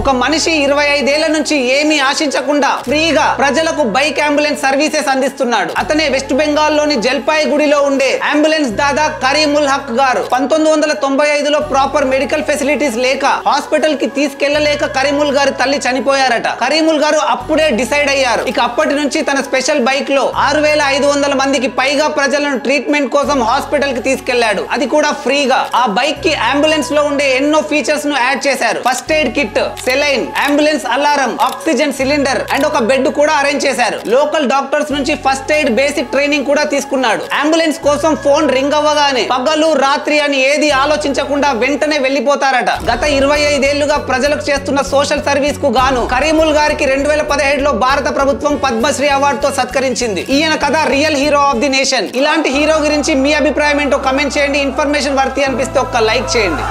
ఒక మనిషి ఇరవై ఐదేళ్ళ నుంచి ఏమీ ఆశించకుండా ఫ్రీగా ప్రజలకు బైక్ అంబులెన్స్ సర్వీసెస్ అందిస్తున్నాడు. అతనే వెస్ట్ బెంగాల్లోని జల్పాయిగుడిలో ఉండే అంబులెన్స్ దాదా కరీముల్ హక్ గారు. పంతొమ్మిది వందల తొంభై ఐదులో ప్రాపర్ మెడికల్ ఫెసిలిటీస్ లేక హాస్పిటల్కి తీసుకెళ్ళలేక కరీముల్ గారు తల్లి చనిపోయారట. కరీముల్ గారు అప్పుడే డిసైడ్ అయ్యారు. ఇక అప్పటి నుంచి తన స్పెషల్ బైక్లో ఆరు వేల ఐదు వందల మందికి పైగా ప్రజలను ట్రీట్మెంట్ కోసం హాస్పిటల్కి తీసుకెళ్ళాడు. అది కూడా ఫ్రీగా. ఆ బైక్కి అంబులెన్స్లో ఉండే ఎన్నో ఫీచర్స్ను యాడ్ చేశారు. First aid kit saline ambulance alarm oxygen cylinder and ఒక బెడ్ కూడా అరేంజ్ చేశారు. లోకల్ డాక్టర్స్ నుంచి ఫస్ట్ ఎయిడ్ బేసిక్ ట్రైనింగ్ కూడా తీసుకున్నాడు. అంబులెన్స్ కోసం ఫోన్ రింగ్ అవ్వగానే పగలు రాత్రి అని ఏది ఆలోచించకుండా వెంటనే వెళ్ళిపోతారట గత ఇరవై ఐదేళ్ళుగా ప్రజలకు చేస్తున్న సోషల్ సర్వీస్కు గాను కరీముల్ గారికి రెండు వేల పదిహేడులో భారత ప్రభుత్వం పద్మశ్రీ అవార్డుతో సత్కరించింది. ఈయన కథ real hero of the nation. ఇలాంటి హీరో గురించి మీ అభిప్రాయం ఏంటో కమెంట్ చేయండి. ఇన్ఫర్మేషన్ వర్తి అనిపిస్తే ఒక్క లైక్ చేయండి.